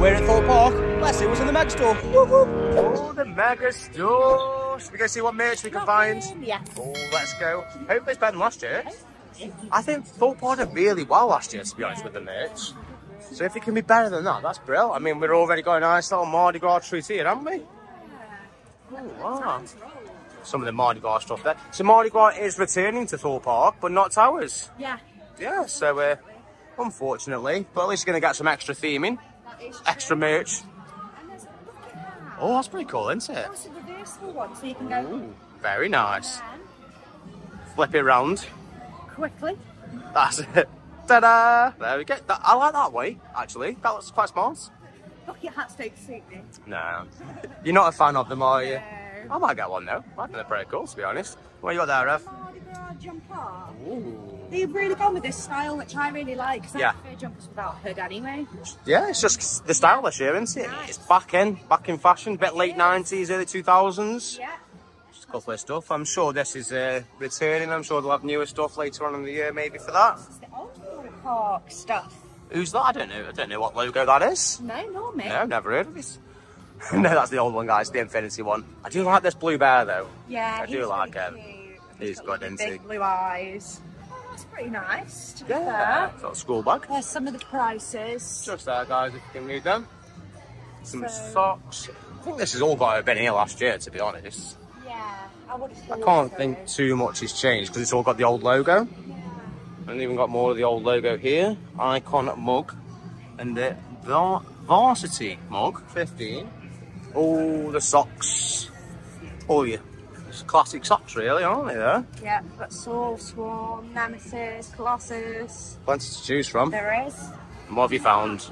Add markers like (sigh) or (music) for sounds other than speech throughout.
We're at Thorpe Park. Let's see what's in the Mega Store. Oh, the Mega Store. Should we go see what merch we can find? Yeah. Oh, let's go. Hopefully it's better than last year. I think Thorpe Park did really well last year, to be honest, with the merch. So if it can be better than that, that's brilliant. I mean, we're already got a nice little Mardi Gras treat here, haven't we? Oh, wow. Some of the Mardi Gras stuff there. So Mardi Gras is returning to Thorpe Park, but not Towers. Yeah. Yeah, so uh, unfortunately, but at least you're going to get some extra theming, That is extra merch. And there's, look at that. Oh, that's pretty cool, isn't it? Oh, that's a reversible one, so you can go Ooh, very nice. Flip it round. quickly. That's it. Ta-da! There we go. That, I like that way, actually. That looks quite smart. Bucket hats don't suit me. No. You're not a fan of them, are you? No. I might get one though. I think they're pretty cool, to be honest. What you got there, Rev? Gras jumper. Ooh. They've really gone with this style, which I really like, because Yeah. I prefer jumpers without hood anyway. Yeah, it's just the style this year, isn't it? Nice. It's back in, back in fashion. Bit late 90s, early 2000s. Yeah. Just a couple of stuff. I'm sure this is uh, returning. I'm sure they'll have newer stuff later on in the year, maybe for that. It's the old Park stuff. Who's that? I don't know. I don't know what logo that is. No, not me. No, never heard of it. (laughs) no, that's the old one, guys. The Infinity one. I do like this blue bear though. Yeah, I do like really him. cute. He's got really? Big blue eyes. Oh, that's pretty nice. To be Yeah, fair. got a school bag. There's some of the prices. Just there, guys, if you can read them. Some So- socks. I think this has all got have been here last year, to be honest. Yeah, I would I can't think too much has changed because it's all got the old logo. And even got more of the old logo here. Icon mug. And the var- varsity mug, 15. Oh, the socks. Oh, yeah. Classic socks, really, aren't they, there? Yeah, we've got Soul, Swarm, Nemesis, Colossus. Plenty to choose from. There is. And what have you found?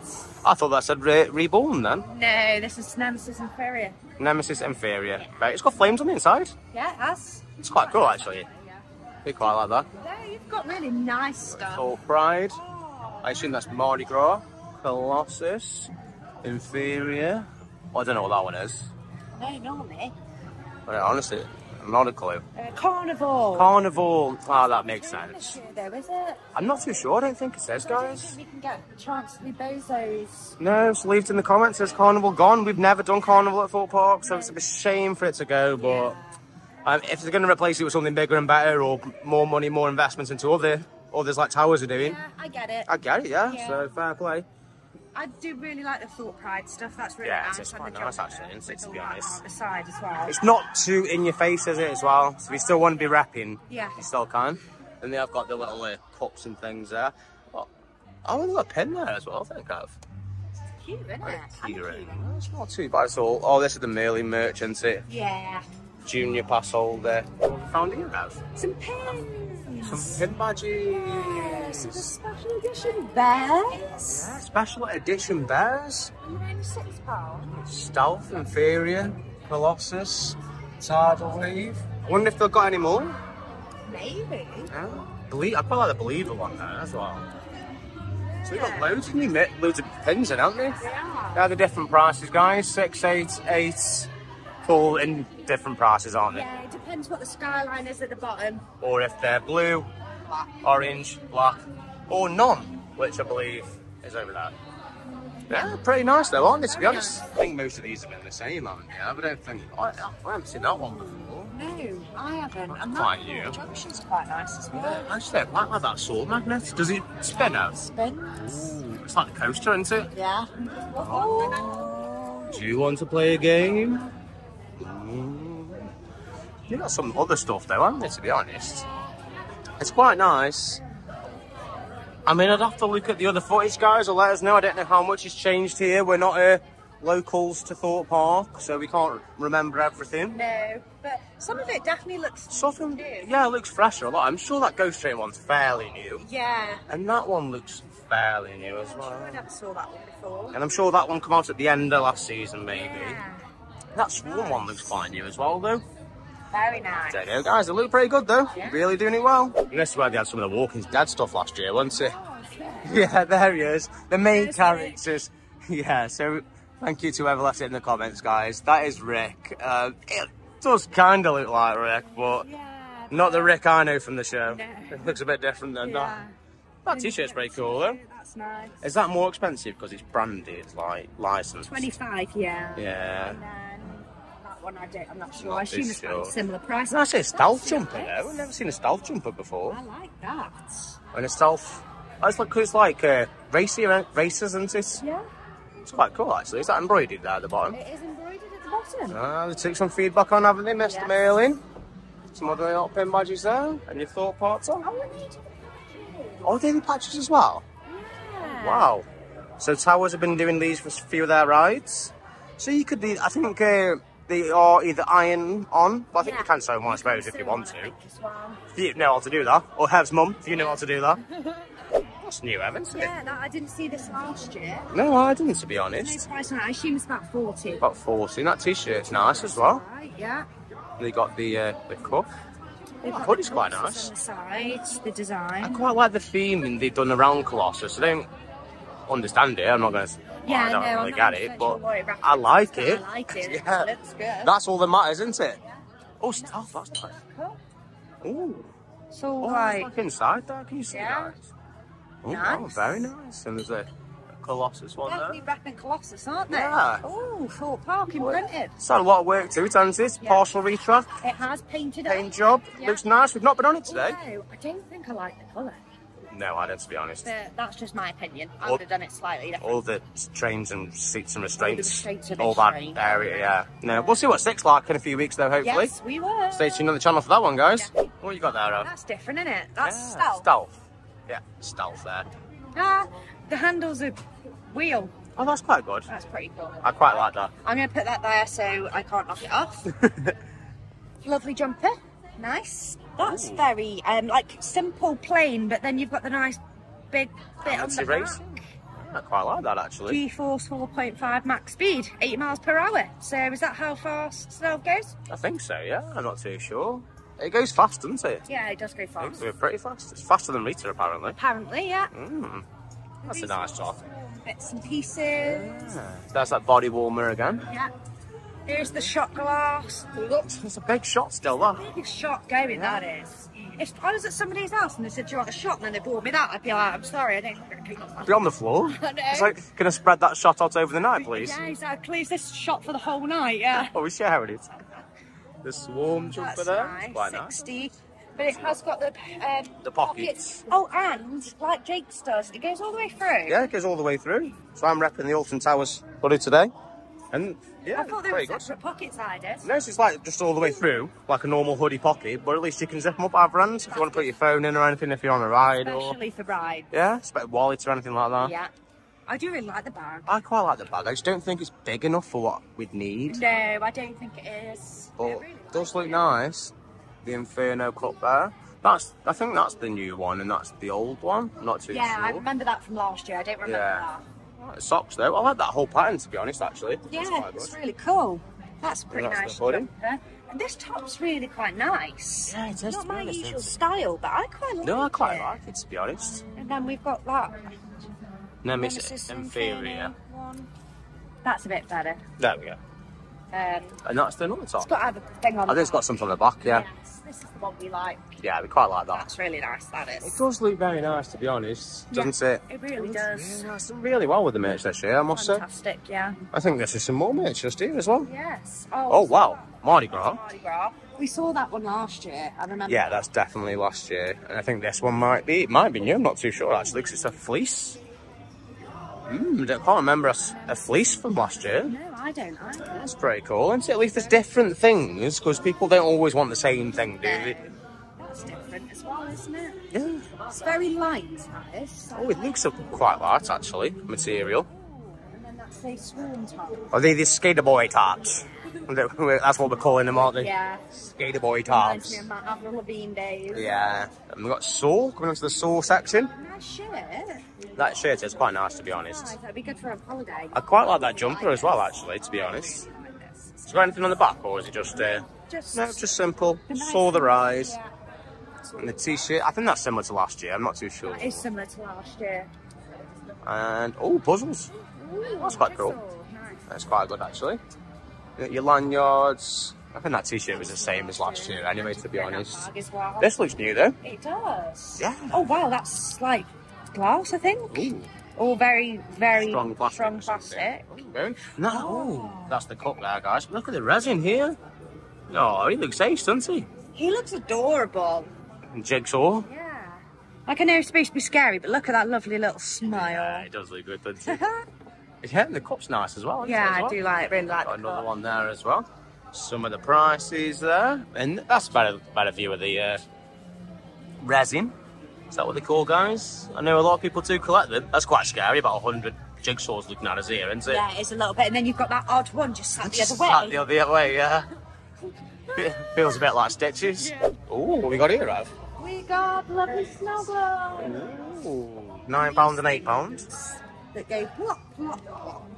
I thought that said re- reborn then. No, this is Nemesis Inferno. Nemesis Inferno. Right, it's got flames on the inside. Yeah, it has. It's quite cool, actually. I quite like that. No, you've got really nice stuff. Soul Pride. Oh. I assume that's Mardi Gras. Colossus. Inferno. Well, I don't know what that one is. No, me. But honestly, not a clue. Uh, Carnival. Carnival. Ah, that makes sense. This year, though, is it? I'm not too sure. I don't think it says, I don't guys. think we can get a chance to be bozos. No, so leave it in the comments. Says Carnival gone. We've never done Carnival at Thorpe Park, so it's a shame for it to go. But um, if they're going to replace it with something bigger and better, or more money, more investments into other others like Towers are doing, Yeah, I get it. I get it. Yeah. Yeah. So fair play. I do really like the Thought Pride stuff. That's really Yeah, nice. it's quite the nice, jumper actually, isn't it, to be honest. the side as well. It's not too in your face, is it, as well? So if you still want to be rapping, Yeah. you still can. And they have got the little uh, cups and things there. Oh, oh, and they've got a pin there as well, I think I've. It's cute, isn't it? I'm a cute. It's not too bad at all. Oh, this is the Merlin merch, isn't it? Yeah. Junior pass holder. What have you found here, Gav? Some pins. Some pin badges. Some special edition bears. Yeah, special edition bears. You're only six pounds. Stealth, Inferno, Colossus, Tidal Wave. I wonder if they've got any more. Maybe. Yeah. Believe, I quite like the Believer one there as well. So we've got loads, you admit, loads of pins in, haven't we? Yeah. They're the different prices, guys. Six, eight, eight. All in different prices, aren't they? Yeah, it depends what the skyline is at the bottom. Or if they're blue, black. orange, black, or none, which I believe is over there. Yeah, pretty nice though, aren't they, to be oh, honest? I think most of these have been the same, haven't they? I don't think... I, I haven't seen that one before. No, I haven't. And Quite that new. junction's quite nice as well. Actually, I quite like that sword magnet. Does it spin out? Spins. Ooh, it's like a coaster, isn't it? Yeah. Oh. Do you want to play a game? Mm. You got some other stuff though, haven't you, to be honest? It's quite nice. I mean, I'd have to look at the other footage, guys, or let us know. I don't know how much has changed here. We're not uh, locals to Thorpe Park, so we can't remember everything. No, but some of it definitely looks Something, new. yeah, it looks fresher a lot. I'm sure that Ghost Train one's fairly new. Yeah. And that one looks fairly new as well. I never saw that one before. And I'm sure that one come out at the end of last season, maybe. Yeah. That Swarm one looks quite new as well, though. Very nice. Don't know, guys. They look pretty good, though. Yeah. Really doing it well. And this is where they had some of the Walking Dead stuff last year, wasn't it? Oh, (laughs) Yeah, there he is. The main There's characters. (laughs) Yeah, so thank you to whoever left it in the comments, guys. That is Rick. Um, it does kind of look like Rick, but Yeah. not the Rick I know from the show. No. (laughs) It looks a bit different than Yeah. that. That t-shirt's pretty cool, though. that's nice. Is that more expensive because it's branded, like licensed? 25, yeah. Yeah. And then that one, I don't, I'm not sure. Not I assume it's about sure. similar price. That's a stealth jumper nice. though. I've never seen a stealth jumper before. I like that. And a stealth. Oh, it's like, it's like uh, racer, racers, isn't it? Yeah, It's quite cool actually. Is that embroidered there at the bottom? it is embroidered at the bottom. Ah, they took some feedback on, haven't they, Mr. Yes. Merlin? Some other little pin badges there. And your thought parts on? Oh, need Oh, patches as well? yeah. Wow. So Towers have been doing these for a few of their rides. So you could be, I think uh, they are either iron on, but I think Yeah. you can sew them on, I suppose, if you want to. think, as well. If you know how to do that. Or Hev's mum, if you know how to do that. (laughs) That's new, haven't it? Yeah, that, I didn't see this last year. No, I didn't, to be No honest. price on it. I assume it's about 40. About 40. And that t-shirt's nice as well. Right, yeah. They got the uh, the cuff. They've Oh, got hoodie's the quite nice. The side, the I quite like the theming they've done around Colossus. I don't understand it. I'm not going to. Yeah, I don't no, I'm really not get it, but sure I like it. I like (laughs) it. Yeah. It looks good. That's all that matters, isn't it? Oh, stuff. That's nice. cool. Ooh. So, Oh, like, inside there. Can you see Yeah. that? Oh, Nice. wow, very nice. And there's a Colossus one definitely there. repping Colossus, aren't they? Yeah. Oh, Thorpe Park imprinted. It's had a lot of work to it, hasn't it? Yeah. Partial retrack, It has painted paint up. job. Yeah. Looks nice. We've not been on it today. Although, I don't think I like the colour. No, I don't, to be honest. That's just my opinion. I would have done it slightly different. All the trains and seats and restraints. restraints are a all that area, yeah. No, we'll see what six like in a few weeks, though, hopefully. Yes, we were. Stay tuned on the channel for that one, guys. Yeah. What you got there, Ro? That's different, isn't it? That's Yeah, stealth. Stealth. Yeah, stealth there. Ah, the handles are wheel. Oh, that's quite good. That's pretty cool. I quite like that. I'm going to put that there so I can't knock it off. (laughs) Lovely jumper. Nice. That's Ooh. very, um, like, simple, plain, but then you've got the nice big bit on the back. I quite like that, actually. G-force 4.5 max speed, 80 miles per hour. So is that how fast stealth goes? I think so, yeah. I'm not too sure. It goes fast, doesn't it? Yeah, it does go It fast. goes pretty fast. It's faster than Rita, apparently. Apparently, yeah. Mm. That's a nice top. Bits and pieces. Yeah. That's that body warmer again. Yeah. Here's the shot glass. Look, it's a big shot still, that. biggest shot going that is. If I was at somebody's house and they said, Do you want a shot? And then they brought me that, I'd be like, I'm sorry, I don't Be on the floor. (laughs) I know. It's like, can I spread that shot out over the night, please? Yeah, exactly. Is this shot for the whole night? Yeah. (laughs) Oh, we sharing it. The swarm jumper That's there. nice. Quite nice. 60. But it has got the um, The pockets. Oh, and like Jake's does, it goes all the way through. Yeah, it goes all the way through. So I'm repping the Alton Towers hoodie today. And yeah, I thought they were separate pockets, I did. No, it's like just all the way through, like a normal hoodie pocket, but at least you can zip them up end if you want to put your phone in or anything if you're on a ride or Especially for brides. yeah, it's better wallets or anything like that. Yeah. I do really like the bag. I quite like the bag. I just don't think it's big enough for what we'd need. No, I don't think it is. But It it really does look like nice. The Inferno cup there. That's I think that's the new one and that's the old one. I'm not too it. Yeah, I remember that from last year. I don't remember Yeah. that. Right, Socks though. I like that whole pattern to be honest actually. Yeah, it's really cool. That's pretty that's nice this top's really quite nice. Yeah, it is, Not my honest, usual it's- style, but I quite like it. No, I quite it. like it to be honest. And then we've got that Nemesis Nemesis Inferno. one. That's a bit better. There we go. Um, And that's the another it's top. got to have a thing on I think it's got something on the back, yeah. Yes, this is the one we like. Yeah, we quite like that. That's really nice, That is. It is. does look very nice to be honest, Yeah, doesn't it? It really does. Yeah, it's done really well with the merch this year, I must say. Fantastic, yeah. I think this is some more merch just here as well. Yes. Oh so wow, that- Mardi Gras. Mardi Gras. We saw that one last year. I remember. Yeah, that's definitely last year, and I think this one might be. It might be new. I'm not too sure actually, because it's a fleece. Hmm, I can't remember a fleece from last year. No, I don't either. That's pretty cool. And at least there's different things because people don't always want the same thing, do they? That's different as well, isn't it? Yeah. It's very light, that is. Oh, it looks quite light actually. Material. Oh, and then that's a swarm top. Are they the skater boy tarts? (laughs) That's what we're calling them, aren't they? Yeah. Skater boy Reminds me tarts. of my Avril Lavigne days. Yeah. And we've got Saw coming into the Saw section. Nice shirt. That shirt is quite nice to be honest. Nice. That'd be good for a holiday. I quite like that jumper as well, actually, to be honest. Is there anything on the back, or is it just, uh, Just, no, just simple? nice Saw the rise. Yeah, And the t-shirt, I think that's similar to last year, I'm not too sure. that is similar to last year. And, oh, puzzles. That's quite cool. Nice. That's quite good, actually. Your lanyards. I think that t-shirt was the same as last year anyway, to be honest. well. This looks new, though. It does. Yeah. Oh wow, that's like glass, I think. Ooh. All very, very Strong plastic. strong or something. plastic. Okay. No, oh, that's the cup there, guys. Look at the resin here. Oh, he looks ace, doesn't he? He looks adorable. And jigsaw. Yeah. Like I know it's supposed to be scary, but look at that lovely little smile. Yeah, it does look good, doesn't (laughs) it? yeah, the cup's nice as well. yeah, as I well? do like really like Got the another cup. one there as well. Some of the prices there, and that's about a, about a view of the uh, resin. Is that what they call, guys? I know a lot of people do collect them. That's quite scary. About hundred jigsaws looking at us here, isn't it? Yeah, it's a little bit, and then you've got that odd one just sat the other Sat way. the other way, yeah. Fe- Feels a bit like stitches. Oh, what we got here, Rav? We got lovely snow globes Nine pounds and eight pounds. that go plop plop plop.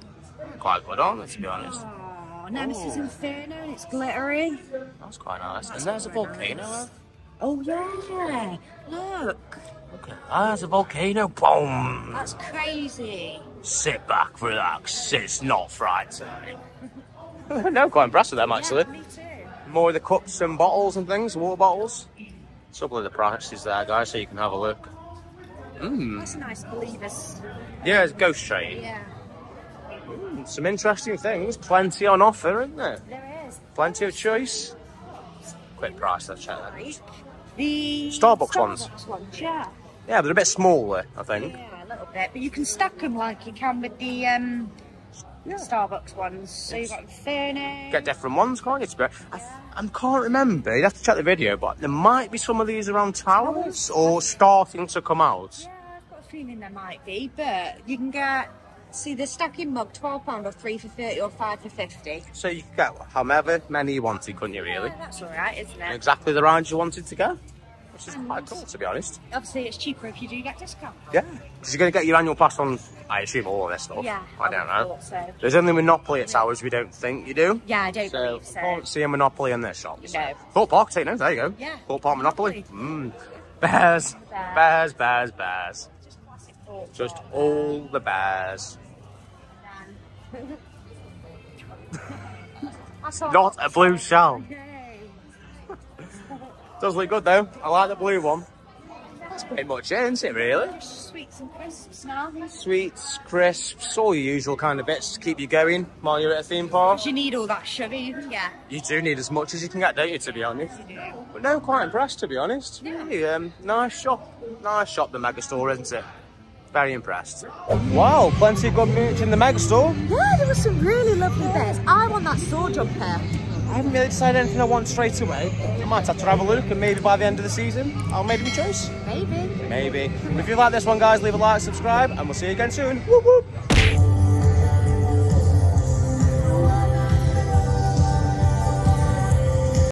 Quite good, aren't they, to be honest? Oh, Nemesis Inferno, and it's glittery. That's quite nice. And there's a volcano. Rav. Oh yeah, look, Look at that, there's a volcano. Boom! that's crazy. Sit back, relax. It's not frightening. (laughs) no, quite impressed with them actually. Yeah, me too. More of the cups and bottles and things, water bottles. Some of the prices there, guys, so you can have a look. Mmm. That's a nice believers. Yeah, it's Ghost Train. Yeah, hmm, Some interesting things. Plenty on offer, isn't there? there is. Plenty of choice. Quick price, let's check that. The Starbucks ones. Starbucks ones, yeah. Yeah, they're a bit smaller, I think. Yeah, a little bit, but you can stack them like you can with the um, Starbucks ones. So you've got Inferno. Get different ones, can't you? It's great. I, I can't remember. You'd have to check the video, but there might be some of these around towers or starting to come out. Yeah, I've got a feeling there might be, but you can get see the stacking mug twelve pound or three for thirty or five for fifty. So you could get however many you wanted, couldn't you, really? Yeah, that's all right, isn't it? Exactly the range you wanted to go. Which is quite cool, to be honest. Obviously, it's cheaper if you do get discount. Yeah. Because you're going to get your annual pass on, I assume, all of this stuff. Yeah, I don't know. So. There's only Monopoly at Towers we don't think you do. Yeah, I don't So, believe so. can't see a Monopoly in this shop. No. Thorpe Park, take notes, there you go. Yeah. Thorpe Park Monopoly. Mmm. Bears. Bear. Bears, bears, bears. Just classic Thorpe Just Park. all the bears. (laughs) Not a blue shell. Does look good though. I like the blue one. That's pretty much it, isn't it, really? Sweets and crisps now. Sweets, crisps, all your usual kind of bits to keep you going while you're at a theme park. You need all that sugar, you can get. You do need as much as you can get, don't you, to be honest? But no, quite impressed, to be honest. Really, um, nice shop. Nice shop, the Megastore, isn't it? Very impressed. Wow, plenty of good merch in the Megastore. Yeah, there were some really lovely bits. I want that sword jump jumper. I haven't really decided anything I want straight away. I might have to have a look and maybe by the end of the season, I'll make my choice. Maybe. Maybe. If you like this one, guys, leave a like, subscribe, and we'll see you again soon. Whoop whoop.